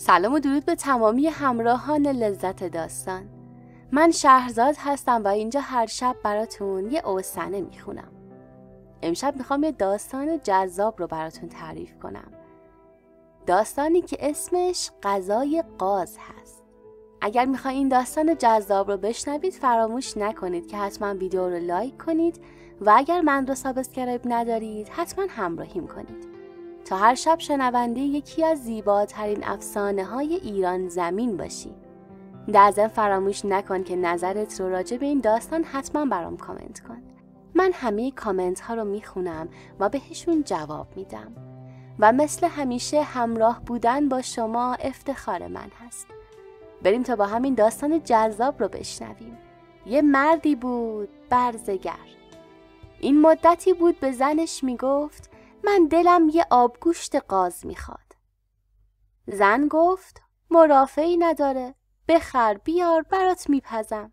سلام و درود به تمامی همراهان لذت داستان. من شهرزاد هستم و اینجا هر شب براتون یه اوسنه می‌خونم. امشب می‌خوام یه داستان جذاب رو براتون تعریف کنم. داستانی که اسمش غذای غاز هست. اگر می‌خوای این داستان جذاب رو بشنوید فراموش نکنید که حتما ویدیو رو لایک کنید و اگر من رو سابسکرایب ندارید حتما همراهیم کنید. تا هر شب شنونده یکی از زیباترین افسانه های ایران زمین باشی. در ضمن فراموش نکن که نظرت رو راجع به این داستان حتما برام کامنت کن. من همه کامنت ها رو می‌خونم و بهشون جواب میدم. و مثل همیشه همراه بودن با شما افتخار من هست. بریم تا با همین داستان جذاب رو بشنویم. یه مردی بود برزگر. این مدتی بود به زنش می‌گفت من دلم یه آبگوشت قاز می‌خواد. زن گفت مرافعی نداره بخر بیار برات میپزم.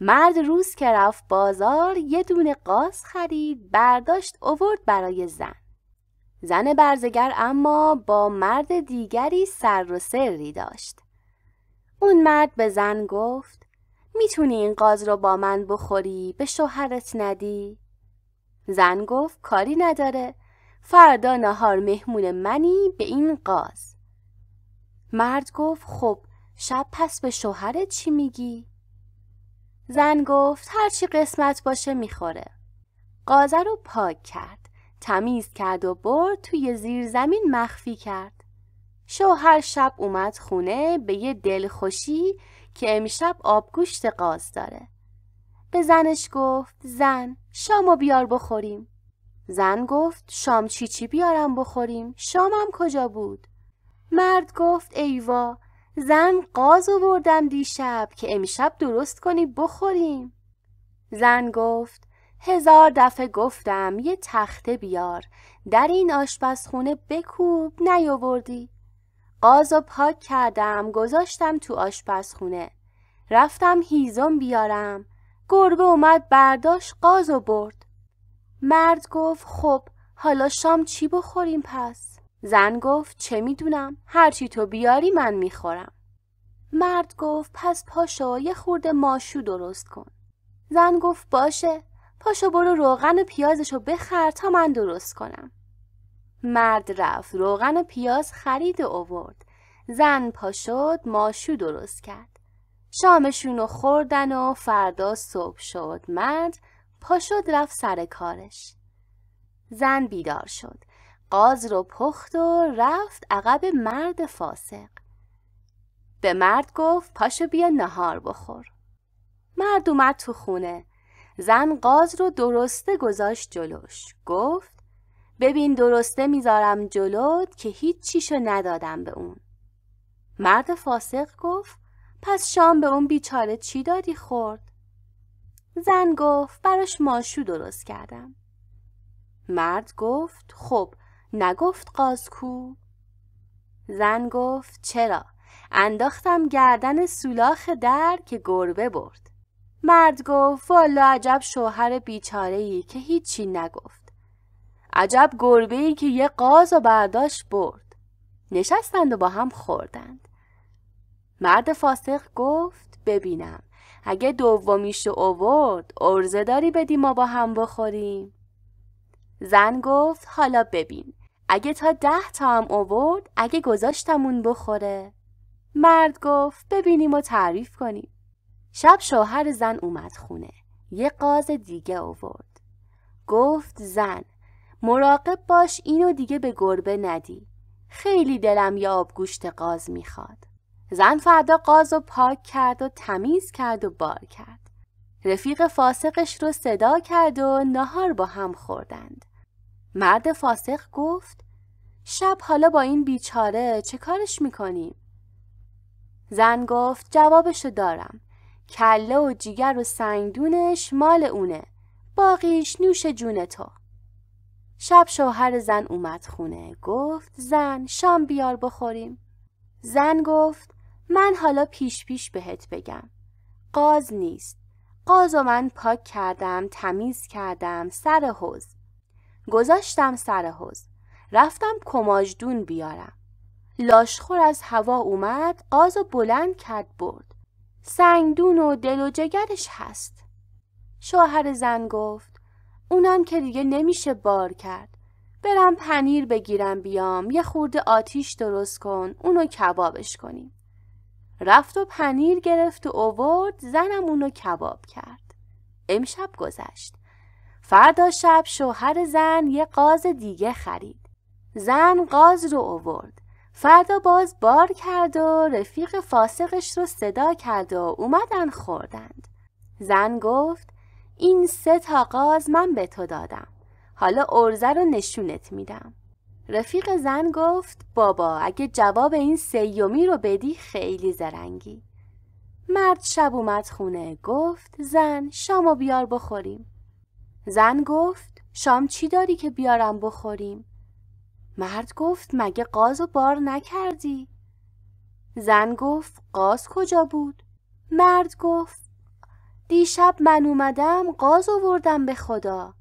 مرد روز که رفت بازار یه دونه قاز خرید برداشت اوورد برای زن. زن برزگر اما با مرد دیگری سر و سری داشت. اون مرد به زن گفت می‌تونی این قاز رو با من بخوری به شوهرت ندی؟ زن گفت کاری نداره. فردا نهار مهمون منی به این قاز. مرد گفت خب شب پس به شوهرت چی میگی؟ زن گفت هرچی قسمت باشه می‌خوره. قازه رو پاک کرد تمیز کرد و برد توی زیر زمین مخفی کرد. شوهر شب اومد خونه به یه دلخوشی که امشب آبگوشت قاز داره. به زنش گفت زن شامو بیار بخوریم. زن گفت شام چی چی بیارم بخوریم؟ شامم کجا بود؟ مرد گفت ایوا زن قاز آوردم دیشب که امشب درست کنی بخوریم. زن گفت هزار دفعه گفتم یه تخته بیار در این آشپزخونه بکوب نیاوردی. قاز و پاک کردم گذاشتم تو آشپزخونه. رفتم هیزم بیارم. گربه اومد برداشت قاز و برد. مرد گفت خب حالا شام چی بخوریم پس؟ زن گفت چه می‌دونم هرچی تو بیاری من می‌خورم. مرد گفت پس پاشو یه خورده ماشو درست کن. زن گفت باشه پاشو برو روغن و پیازشو بخر تا من درست کنم. مرد رفت روغن و پیاز خرید و اوورد زن پاشد ماشو درست کرد. شامشونو خوردن و فردا صبح شد. مرد پا شد رفت سر کارش. زن بیدار شد. قاز رو پخت و رفت عقب مرد فاسق. به مرد گفت پاشو بیا نهار بخور. مرد اومد تو خونه. زن قاز رو درسته گذاشت جلوش. گفت ببین درسته می‌ذارم جلوت که هیچ چیشو ندادم به اون. مرد فاسق گفت پس شام به اون بیچاره چی دادی خورد؟ زن گفت براش ماشو درست کردم. مرد گفت خب نگفت قاز کو؟ زن گفت چرا؟ انداختم گردن سولاخ در که گربه برد. مرد گفت والا عجب شوهر بیچاره ای که هیچی نگفت. عجب گربه ای که یه قاز و برداشت برد. نشستند و با هم خوردند. مرد فاسق گفت ببینم. اگه دومیشو اوورد ارزه داری بدی ما با هم بخوریم. زن گفت حالا ببین. اگه تا ده تا هم اوورد اگه گذاشتمون بخوره. مرد گفت ببینیم و تعریف کنیم. شب شوهر زن اومد خونه. یه قاز دیگه اوورد گفت زن مراقب باش اینو دیگه به گربه ندی. خیلی دلم یا آبگوشت قاز می‌خواد. زن فردا قاز و پاک کرد و تمیز کرد و بار کرد. رفیق فاسقش رو صدا کرد و نهار با هم خوردند. مرد فاسق گفت شب حالا با این بیچاره چه کارش می‌کنیم؟ زن گفت جوابشو دارم. کله و جیگر و سنگدونش مال اونه. باقیش نوش جون تو. شب شوهر زن اومد خونه. گفت زن شام بیار بخوریم. زن گفت من حالا پیش پیش بهت بگم. قاز نیست. قاز و من پاک کردم تمیز کردم سر حوز گذاشتم سر حوز رفتم کماجدون بیارم. لاشخور از هوا اومد قاز و بلند کرد برد. سنگدون و دل و جگرش هست. شوهر زن گفت اونم که دیگه نمیشه بار کرد. برم پنیر بگیرم بیام یه خورده آتیش درست کن اونو کبابش کنیم. رفت و پنیر گرفت و اوورد زنم اونو کباب کرد. امشب گذشت. فردا شب شوهر زن یه قاز دیگه خرید. زن قاز رو اوورد فردا باز بار کرد و رفیق فاسقش رو صدا کرد و اومدن خوردند. زن گفت این سه تا قاز من به تو دادم. حالا ارزه رو نشونت میدم. رفیق زن گفت بابا اگه جواب این سیومی رو بدی خیلی زرنگی. مرد شب اومد خونه گفت زن شامو بیار بخوریم. زن گفت شام چی داری که بیارم بخوریم؟ مرد گفت مگه قاز و بار نکردی؟ زن گفت قاز کجا بود؟ مرد گفت دیشب من اومدم قاز آوردم به خدا.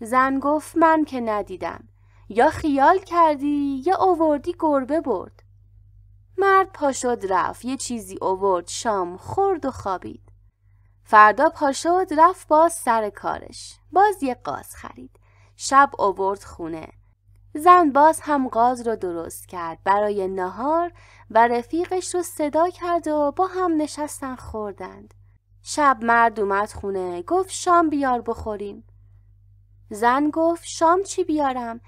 زن گفت من که ندیدم. یا خیال کردی یا اووردی گربه برد. مرد پاشد رفت یه چیزی اوورد شام خورد و خوابید. فردا پاشد رفت باز سر کارش باز یه قاز خرید. شب اوورد خونه. زن باز هم قاز رو درست کرد برای نهار و رفیقش رو صدا کرد و با هم نشستن خوردند. شب مرد اومد خونه گفت شام بیار بخوریم. زن گفت شام چی بیارم؟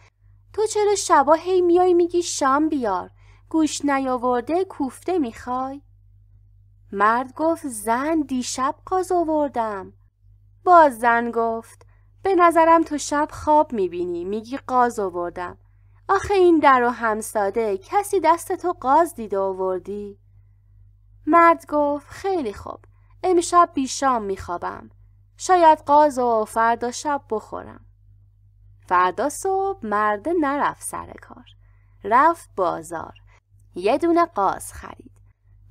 تو چرا شبا هی میای میگی شام بیار؟ گوش نیاورده کوفته می‌خوای؟ مرد گفت زن دیشب قاز آوردم. باز زن گفت به نظرم تو شب خواب می‌بینی میگی قاز آوردم. آخه این در و همساده کسی دست تو قاز دیده آوردی؟ مرد گفت خیلی خوب امشب بیشام میخوابم. شاید قاز و فردا شب بخورم. فردا صبح مرد نرفت سر کار. رفت بازار. یه دونه قاز خرید.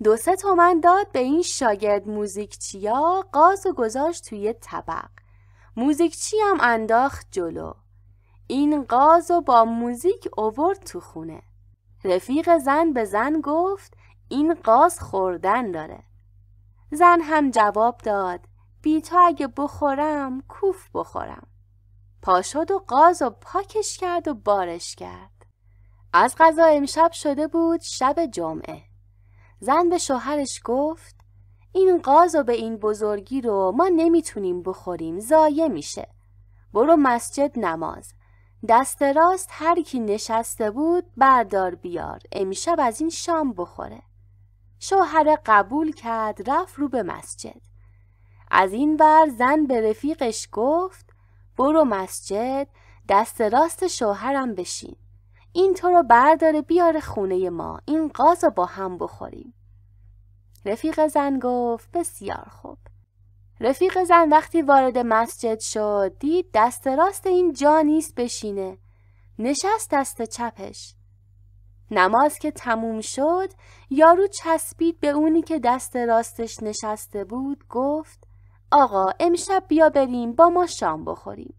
دو سه تومن داد به این شاگرد موزیکچیا قاز و گذاشت توی طبق. موزیکچی هم انداخت جلو. این قاز و با موزیک اوورد تو خونه. رفیق زن به زن گفت این قاز خوردن داره. زن هم جواب داد بی تو اگه بخورم کوف بخورم. پاشد و قاز و پاکش کرد و بارش کرد. از غذا امشب شده بود شب جمعه. زن به شوهرش گفت این قاز و به این بزرگی رو ما نمی‌تونیم بخوریم زایه میشه. برو مسجد نماز. دست راست هر کی نشسته بود بردار بیار امشب از این شام بخوره. شوهر قبول کرد رفت رو به مسجد. از این ور زن به رفیقش گفت برو مسجد دست راست شوهرم بشین. این تو رو برداره بیاره خونه ما. این قاز رو با هم بخوریم. رفیق زن گفت بسیار خوب. رفیق زن وقتی وارد مسجد شد دید دست راست این جا نیست بشینه. نشست دست چپش. نماز که تموم شد یارو چسبید به اونی که دست راستش نشسته بود گفت آقا امشب بیا بریم با ما شام بخوریم.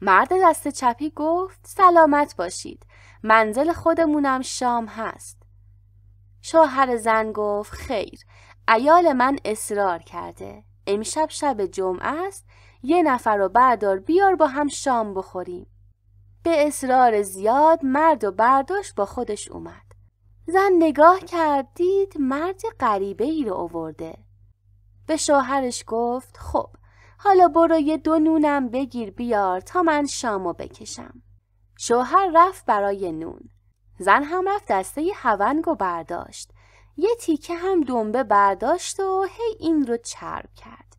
مرد دست چپی گفت سلامت باشید. منزل خودمونم شام هست. شوهر زن گفت خیر. ایال من اصرار کرده. امشب شب جمعه است. یه نفر رو بردار بیار با هم شام بخوریم. به اصرار زیاد مرد و برداشت با خودش اومد. زن نگاه کرد دید مرد غریبه ای رو آورده به شوهرش گفت خب حالا برو یه دو نونم بگیر بیار تا من شامو بکشم. شوهر رفت برای نون. زن هم رفت دسته هونگ و برداشت. یه تیکه هم دنبه برداشت و هی این رو چرب کرد.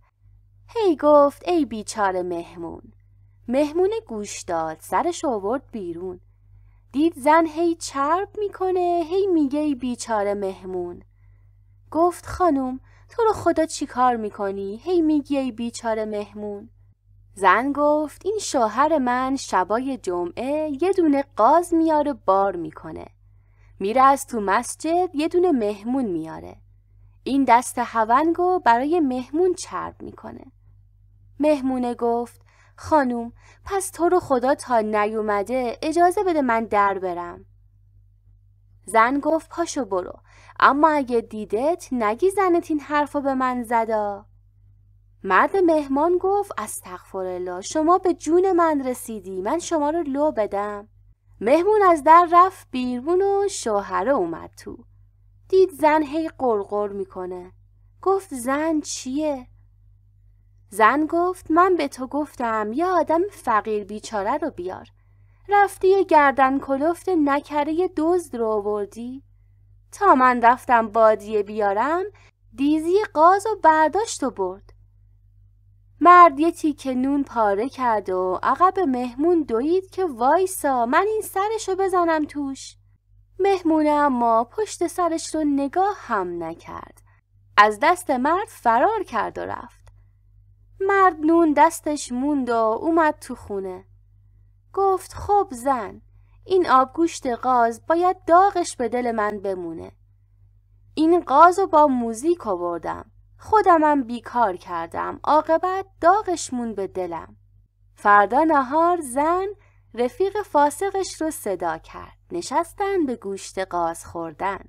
هی گفت ای بیچاره مهمون. مهمون گوش داد سرش آورد بیرون. دید زن هی چرب می‌کنه هی میگه ای بیچاره مهمون. گفت خانم تو رو خدا چی کار می‌کنی؟ هی میگی ای بیچاره مهمون. زن گفت این شوهر من شبای جمعه یه دونه قاز میاره بار می‌کنه. میره از تو مسجد یه دونه مهمون میاره. این دست هونگو برای مهمون چرب می‌کنه. مهمونه گفت خانوم پس تو رو خدا تا نیومده اجازه بده من در برم. زن گفت پاشو برو. اما اگه دیدت نگی زنت این حرفو به من زدا. مرد مهمان گفت استغفرالله شما به جون من رسیدی من شما رو لو بدم. مهمون از در رفت بیرون و شوهره اومد تو. دید زن هی قرقر می‌کنه. گفت زن چیه؟ زن گفت من به تو گفتم یا آدم فقیر بیچاره رو بیار. رفتی یه گردن کلفت نکره دزد رو آوردی؟ تا من رفتم بادیه بیارم دیزی قاز و برداشت و برد. مرد یه تیکه نون پاره کرد و عقب مهمون دوید که وایسا من این سرشو بزنم توش. مهمونه اما پشت سرش رو نگاه هم نکرد. از دست مرد فرار کرد و رفت. مرد نون دستش موند و اومد تو خونه. گفت خب زن. این آبگوشت قاز باید داغش به دل من بمونه. این قاز رو با موزیک آوردم. خودمم بیکار کردم. عاقبت داغش مون به دلم. فردا نهار زن رفیق فاسقش رو صدا کرد. نشستن به گوشت قاز خوردن.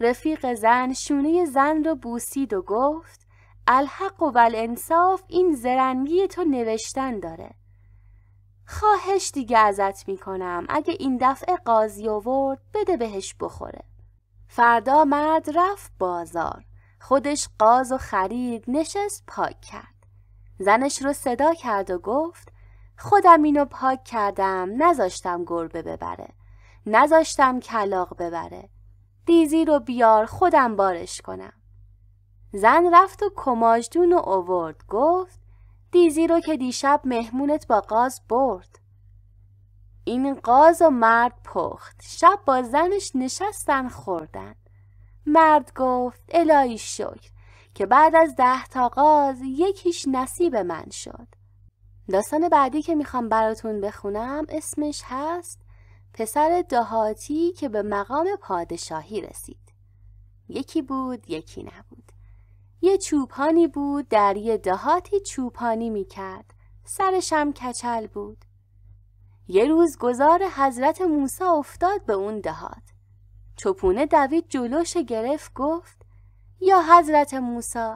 رفیق زن شونه زن رو بوسید و گفت الحق و انصاف این زرنگی تو نوشتن داره. خواهش دیگه ازت می‌کنم. اگه این دفعه قاضی آورد بده بهش بخوره. فردا مرد رفت بازار. خودش قاز و خرید نشست پاک کرد. زنش رو صدا کرد و گفت خودم اینو پاک کردم نذاشتم گربه ببره. نذاشتم کلاق ببره. دیزی رو بیار خودم بارش کنم. زن رفت و کماجدون و اوورد گفت دیزی رو که دیشب مهمونت با قاز برد. این قاز و مرد پخت. شب با زنش نشستن خوردن. مرد گفت الهی شکر که بعد از ده تا قاز یکیش نصیب من شد. داستان بعدی که می‌خوام براتون بخونم اسمش هست پسر دهاتی که به مقام پادشاهی رسید. یکی بود یکی نبود. یه چوپانی بود در یه دهاتی چوپانی می‌کرد. سرشم کچل بود. یه روز گذار حضرت موسی افتاد به اون دهات. چپونه دوید جلوش گرفت گفت یا حضرت موسی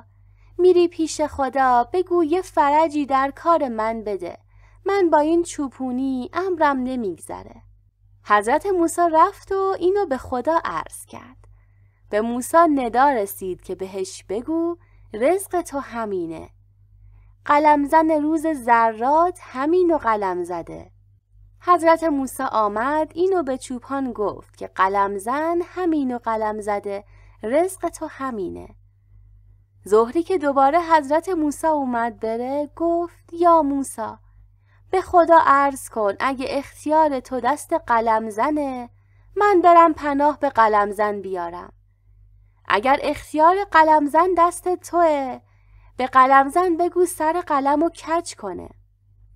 میری پیش خدا بگو یه فرجی در کار من بده. من با این چوپونی امرم نمیگذره. حضرت موسی رفت و اینو به خدا عرض کرد. به موسی ندا رسید که بهش بگو رزق تو همینه. قلمزن روز ذرات همینو قلم زده. حضرت موسی آمد اینو به چوپان گفت که قلم زن همینو قلم زده رزق تو همینه. زهری که دوباره حضرت موسی اومد بره گفت یا موسی به خدا عرض کن اگه اختیار تو دست قلم زنه من برم پناه به قلم زن بیارم. اگر اختیار قلم زن دست توه به قلم زن بگو سر قلم و کج کنه.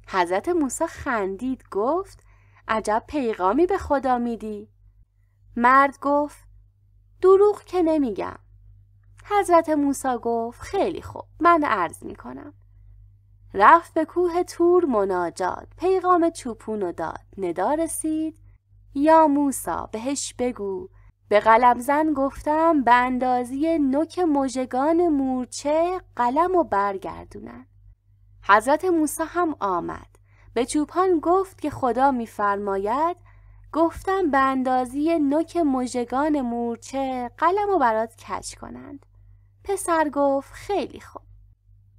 حضرت موسی خندید گفت عجب پیغامی به خدا میدی. مرد گفت دروغ که نمیگم. حضرت موسی گفت خیلی خوب من عرض می‌کنم. رفت به کوه تور مناجات پیغام چوپون و داد. ندا رسید یا موسا بهش بگو. به قلم زن گفتم به اندازی نوک مژگان مورچه قلم و برگردونن. حضرت موسی هم آمد. به چوپان گفت که خدا میفرماید گفتم به اندازی نوک مژگان مورچه قلم و برات کج کنند. پسر گفت خیلی خوب.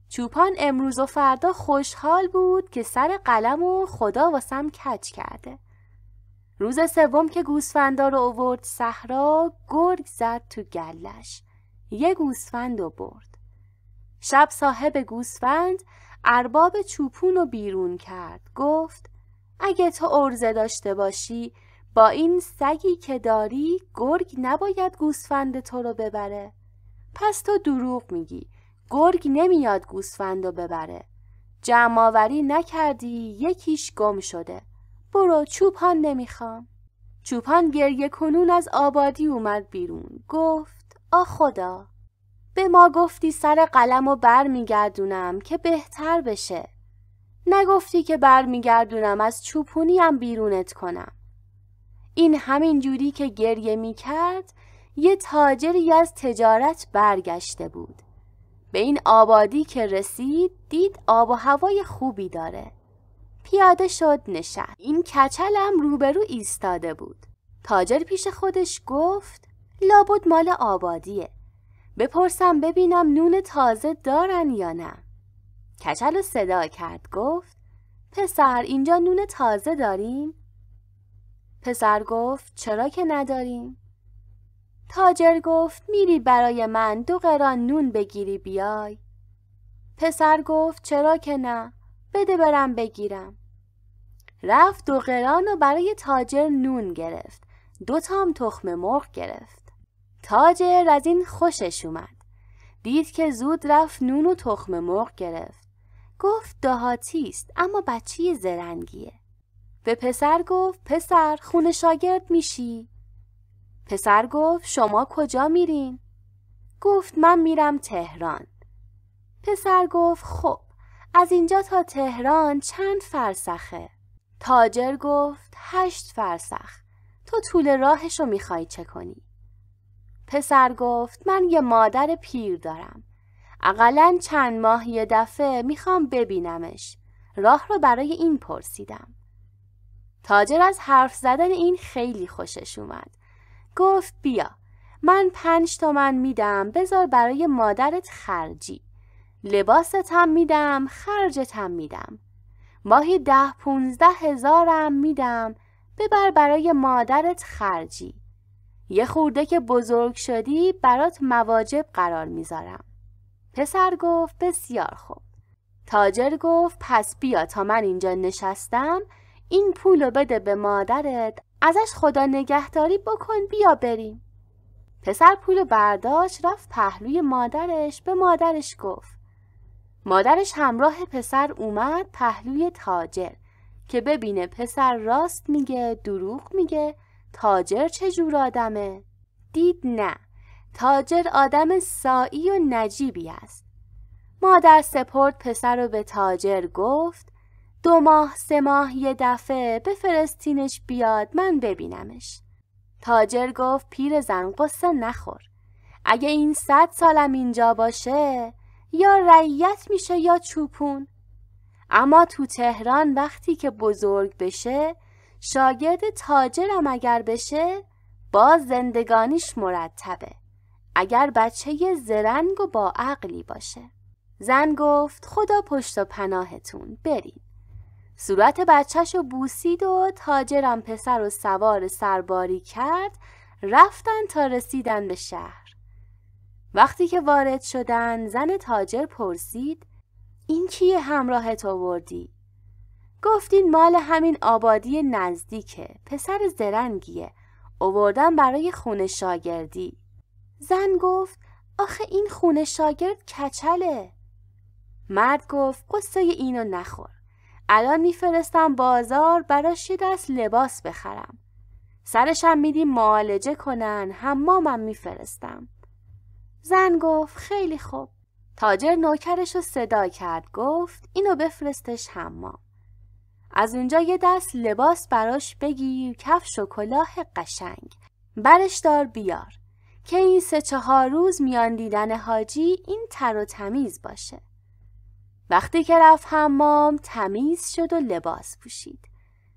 چوپان امروز و فردا خوشحال بود که سر قلم و خدا واسم کج کرده. روز سوم که گوسفندا رو اوورد صحرا گرگ زد تو گلش. یه گوسفند و برد. شب صاحب گوسفند ارباب چوپون رو بیرون کرد. گفت اگه تو ارزه داشته باشی با این سگی که داری گرگ نباید گوسفند تو رو ببره. پس تو دروغ میگی. گرگ نمیاد گوسفند رو ببره. جمعآوری نکردی یکیش گم شده. برو چوپان نمی‌خوام. چوپان گریه کنون از آبادی اومد بیرون. گفت آ خدا. به ما گفتی سر قلم و بر میگردونم که بهتر بشه. نگفتی که بر میگردونم از چوپونیم بیرونت کنم. این همین جوری که گریه می کرد یه تاجری از تجارت برگشته بود. به این آبادی که رسید دید آب و هوای خوبی داره. پیاده شد نشست. این کچلم روبرو ایستاده بود. تاجر پیش خودش گفت لابد مال آبادیه. بپرسم ببینم نون تازه دارن یا نه. کچل رو صدا کرد گفت پسر اینجا نون تازه داریم؟ پسر گفت چرا که نداریم؟ تاجر گفت میری برای من دو قران نون بگیری بیای؟ پسر گفت چرا که نه؟ بده برم بگیرم. رفت دو قران و برای تاجر نون گرفت. دو تام تخم مرغ گرفت. تاجر از این خوشش اومد. دید که زود رفت نون و تخم مرغ گرفت. گفت دهاتی است اما بچی زرنگیه. به پسر گفت پسر خونه شاگرد میشی؟ پسر گفت شما کجا میرین؟ گفت من میرم تهران. پسر گفت خب از اینجا تا تهران چند فرسخه؟ تاجر گفت هشت فرسخ. تو طول راهشو می‌خوای چه کنی؟ پسر گفت من یه مادر پیر دارم. اقلا چند ماه یه دفعه می‌خوام ببینمش. راه رو برای این پرسیدم. تاجر از حرف زدن این خیلی خوشش اومد. گفت بیا من پنج تومن میدم بذار برای مادرت خرجی. لباستم میدم خرجتم میدم. ماهی ده پونزده هزارم میدم ببر برای مادرت خرجی. یه خورده که بزرگ شدی برات مواجب قرار می‌ذارم. پسر گفت بسیار خوب. تاجر گفت پس بیا تا من اینجا نشستم این پولو بده به مادرت ازش خدا نگهداری بکن بیا بریم. پسر پول برداشت رفت پهلوی مادرش به مادرش گفت. مادرش همراه پسر اومد پهلوی تاجر که ببینه پسر راست میگه دروغ میگه تاجر چجور آدمه؟ دید نه تاجر آدم سایی و نجیبی است. مادر سپرد پسر رو به تاجر گفت دو ماه سه ماه یه دفعه بفرستینش بیاد من ببینمش. تاجر گفت پیر زن قصه نخور. اگه این صد سالم اینجا باشه یا رعیت میشه یا چوپون. اما تو تهران وقتی که بزرگ بشه شاگرد تاجرم اگر بشه باز زندگانیش مرتبه. اگر بچه زرنگ و با عقلی باشه. زن گفت خدا پشت و پناهتون برید. صورت بچهش رو بوسید و تاجرم پسر و سوار سرباری کرد رفتن تا رسیدن به شهر. وقتی که وارد شدن زن تاجر پرسید این کیه همراهت آوردی؟ گفتین مال همین آبادی نزدیکه پسر زرنگیه اووردن برای خونه شاگردی زن گفت آخه این خونه شاگرد کچله مرد گفت قصه اینو نخور الان میفرستم بازار براش یه دست لباس بخرم. سرشم میدیم معالجه کنن حمامم میفرستم. زن گفت خیلی خوب. تاجر نوکرش رو صدا کرد گفت اینو بفرستش حمام. از اونجا یه دست لباس براش بگیر کفش و کلاه قشنگ. برش دار بیار که این سه چهار روز میان دیدن حاجی این تر و تمیز باشه. وقتی که رفت حمام تمیز شد و لباس پوشید.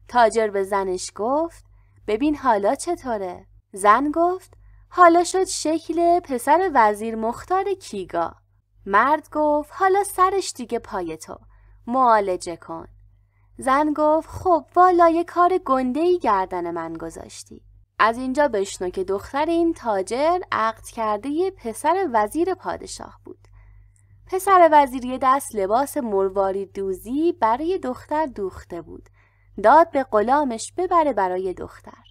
تاجر به زنش گفت ببین حالا چطوره؟ زن گفت حالا شد شکل پسر وزیر مختار کیگا. مرد گفت حالا سرش دیگه پای تو. معالجه کن. زن گفت خب والا یه کار گنده گردن من گذاشتی. از اینجا بشنو که دختر این تاجر عقد کرده یه پسر وزیر پادشاه بود. پسر وزیری دست لباس مرواری دوزی برای دختر دوخته بود. داد به غلامش ببره برای دختر.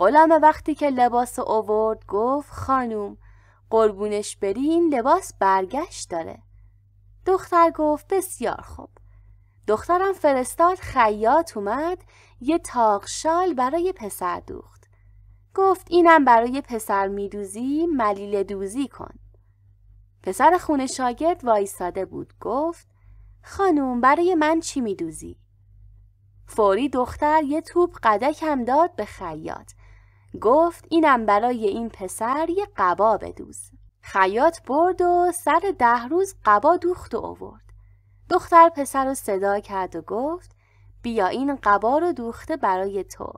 غلام وقتی که لباس اوورد گفت خانوم قربونش بری این لباس برگشت داره. دختر گفت بسیار خوب. دخترم فرستاد خیاط اومد یه تاق شال برای پسر دوخت. گفت اینم برای پسر میدوزی ملیل دوزی کن. پسر خونه شاگرد وایستاده بود گفت خانوم برای من چی میدوزی؟ فوری دختر یه توپ قدکم داد به خیاط گفت اینم برای این پسر یه قبا بدوز. خیاط برد و سر ده روز قبا دوخت و آورد. دختر پسر رو صدا کرد و گفت بیا این قبا رو دوخته برای تو.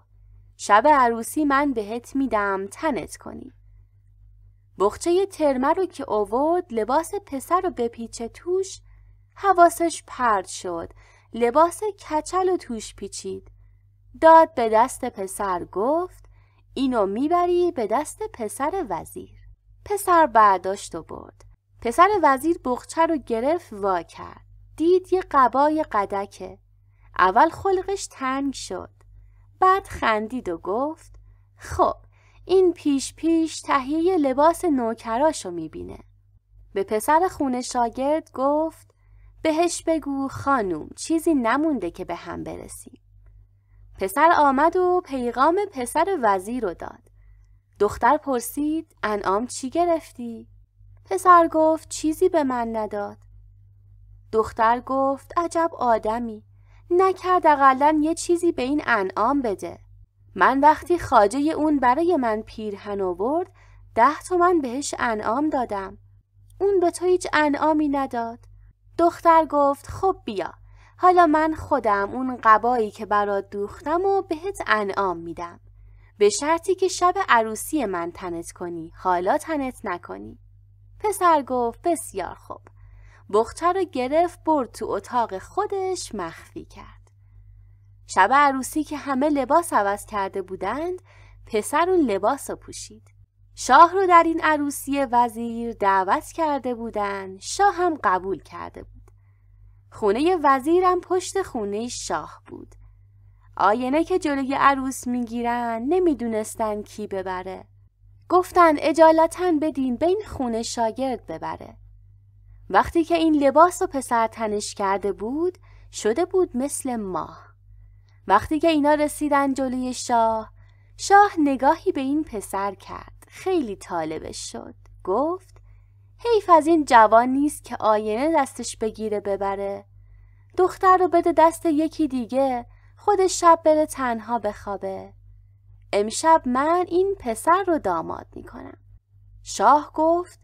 شب عروسی من بهت میدم تنت کنی. بخچه ترمه رو که اوورد لباس پسر رو بپیچه توش حواسش پرد شد. لباس کچل و توش پیچید. داد به دست پسر گفت اینو می‌بری به دست پسر وزیر. پسر برداشت و برد. پسر وزیر بخچه رو گرفت وا کرد. دید یه قبای قدکه. اول خلقش تنگ شد. بعد خندید و گفت خب این پیش پیش تهیه لباس نوکراشو می‌بینه. به پسر خونه شاگرد گفت بهش بگو خانوم چیزی نمونده که به هم برسیم. پسر آمد و پیغام پسر وزیر رو داد. دختر پرسید انعام چی گرفتی؟ پسر گفت چیزی به من نداد. دختر گفت عجب آدمی. نکرد اقلا یه چیزی به این انعام بده. من وقتی خاجه اون برای من پیرهن آورد ده تومن بهش انعام دادم. اون به تو هیچ انعامی نداد. دختر گفت خب بیا. حالا من خودم اون قبایی که برات دوختم و بهت انعام میدم. به شرطی که شب عروسی من تنت کنی حالا تنت نکنی. پسر گفت بسیار خوب. بخچه رو گرفت برد تو اتاق خودش مخفی کرد. شب عروسی که همه لباس عوض کرده بودند پسر اون لباس رو پوشید. شاه رو در این عروسی وزیر دعوت کرده بودند شاه هم قبول کرده بود. خونه وزیرم پشت خونه شاه بود. آینه که جلوی عروس می‌گیرن نمی‌دونستن کی ببره. گفتن اجالتا بدین بین خونه شاگرد ببره. وقتی که این لباس و پسر تنش کرده بود شده بود مثل ماه. وقتی که اینا رسیدن جلوی شاه شاه نگاهی به این پسر کرد. خیلی طالبش شد. گفت حیف از این جوان نیست که آینه دستش بگیره ببره. دختر رو بده دست یکی دیگه خودش شب بره تنها بخوابه. امشب من این پسر رو داماد می‌کنم. شاه گفت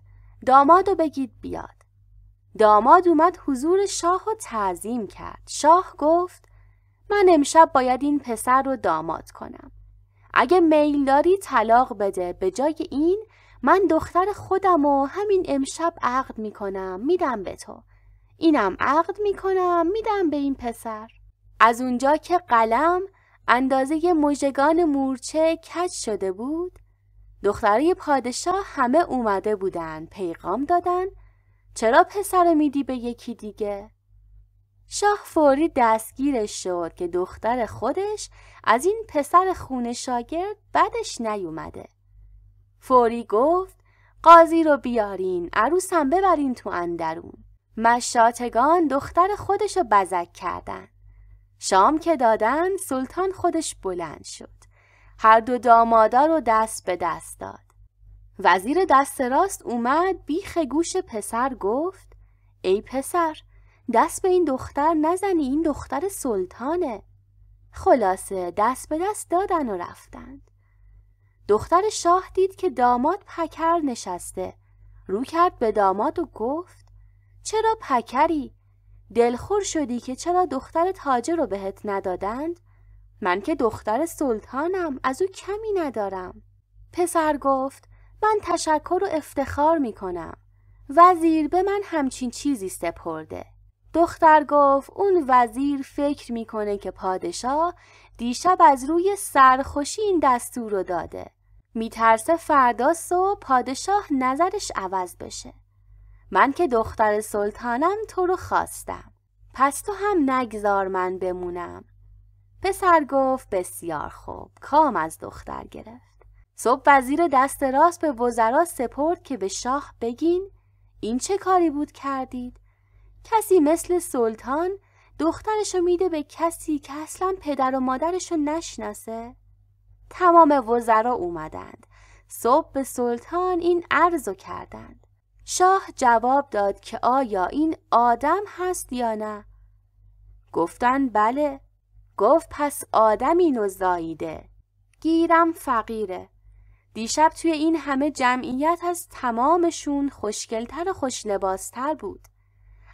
داماد رو بگید بیاد. داماد اومد حضور شاه رو تعظیم کرد. شاه گفت من امشب باید این پسر رو داماد کنم. اگه میل داری طلاق بده. به جای این من دختر خودم و همین امشب عقد می‌کنم میدم به تو اینم عقد می‌کنم میدم به این پسر از اونجا که قلم اندازه مژگان مورچه کج شده بود دختره پادشاه همه اومده بودن پیغام دادن چرا پسر میدی به یکی دیگه؟ شاه فوری دستگیرش شد که دختر خودش از این پسر خونه شاگرد بدش نیومده. فوری گفت قاضی رو بیارین عروسم ببرین تو اندرون. مشاتگان دختر خودشو بزک کردن. شام که دادن سلطان خودش بلند شد. هر دو دامادا رو دست به دست داد. وزیر دست راست اومد بیخ گوش پسر گفت ای پسر دست به این دختر نزنی این دختر سلطانه. خلاصه دست به دست دادن و رفتند. دختر شاه دید که داماد پکر نشسته. رو کرد به داماد و گفت چرا پکری؟ دلخور شدی که چرا دختر تاجر رو بهت ندادند؟ من که دختر سلطانم از او کمی ندارم. پسر گفت من تشکر و افتخار می کنم. وزیر به من همچین چیزی سپرده. دختر گفت اون وزیر فکر می‌کنه که پادشاه دیشب از روی سرخوشی این دستور رو داده. میترسه فردا صبح پادشاه نظرش عوض بشه. من که دختر سلطانم تو رو خواستم. پس تو هم نگذار من بمونم. پسر گفت بسیار خوب کام از دختر گرفت. صبح وزیر دست راست به وزرا سپرد که به شاه بگین این چه کاری بود کردید؟ کسی مثل سلطان دخترشو میده به کسی که اصلا پدر و مادرشو نشناسه؟ تمام وزرا اومدند. صبح به سلطان این عرضو کردند. شاه جواب داد که آیا این آدم هست یا نه؟ گفتن بله. گفت پس آدم اینو زاییده گیرم فقیره. دیشب توی این همه جمعیت از تمامشون خوشگلتر و خوشلباستر بود.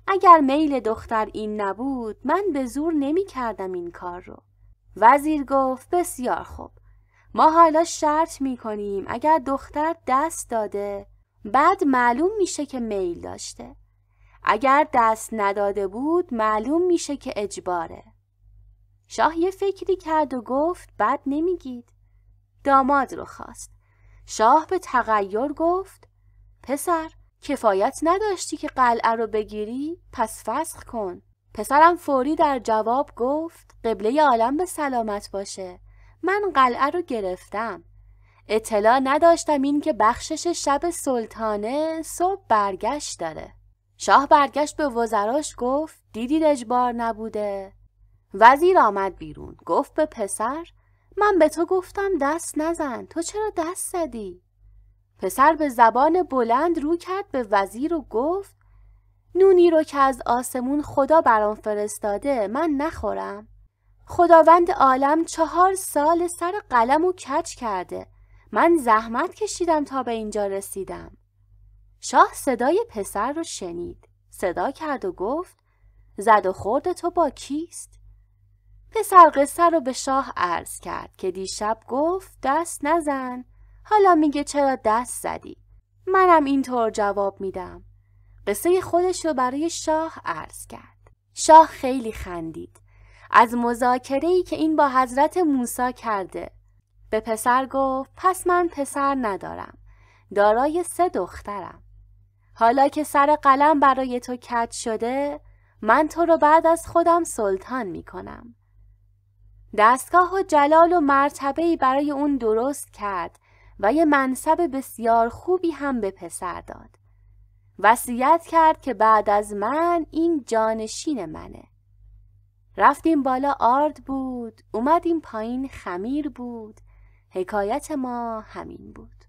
اگر میل دختر این نبود من به زور نمی کردم این کار رو. وزیر گفت بسیار خوب. ما حالا شرط می کنیم اگر دختر دست داده بعد معلوم میشه که میل داشته. اگر دست نداده بود معلوم میشه که اجباره. شاه یه فکری کرد و گفت بد نمیگید. داماد رو خواست. شاه به تغییر گفت پسر کفایت نداشتی که قلعه رو بگیری؟ پس فسخ کن. پسرم فوری در جواب گفت قبله عالم به سلامت باشه. من قلعه رو گرفتم. اطلاع نداشتم این که بخشش شب سلطانه صبح برگشت داره. شاه برگشت به وزراش گفت دیدید اجبار نبوده؟ وزیر آمد بیرون گفت به پسر من به تو گفتم دست نزن تو چرا دست زدی؟ پسر به زبان بلند رو کرد به وزیر و گفت نونی رو که از آسمون خدا برام فرستاده من نخورم. خداوند عالم چهار سال سر قلم و کچ کرده. من زحمت کشیدم تا به اینجا رسیدم. شاه صدای پسر رو شنید. صدا کرد و گفت زد و خورد تو با کیست؟ پسر قصه رو به شاه عرض کرد که دیشب گفت دست نزن. حالا میگه چرا دست زدی؟ منم اینطور جواب میدم. قصه خودش رو برای شاه عرض کرد. شاه خیلی خندید. از مذاکره ای که این با حضرت موسی کرده به پسر گفت پس من پسر ندارم دارای سه دخترم حالا که سر قلم برای تو کج شده من تو رو بعد از خودم سلطان می کنم. دستگاه و جلال و مرتبهی برای اون درست کرد و یه منصب بسیار خوبی هم به پسر داد. وصیت کرد که بعد از من این جانشین منه. رفتیم بالا آرد بود، اومدیم پایین خمیر بود، حکایت ما همین بود.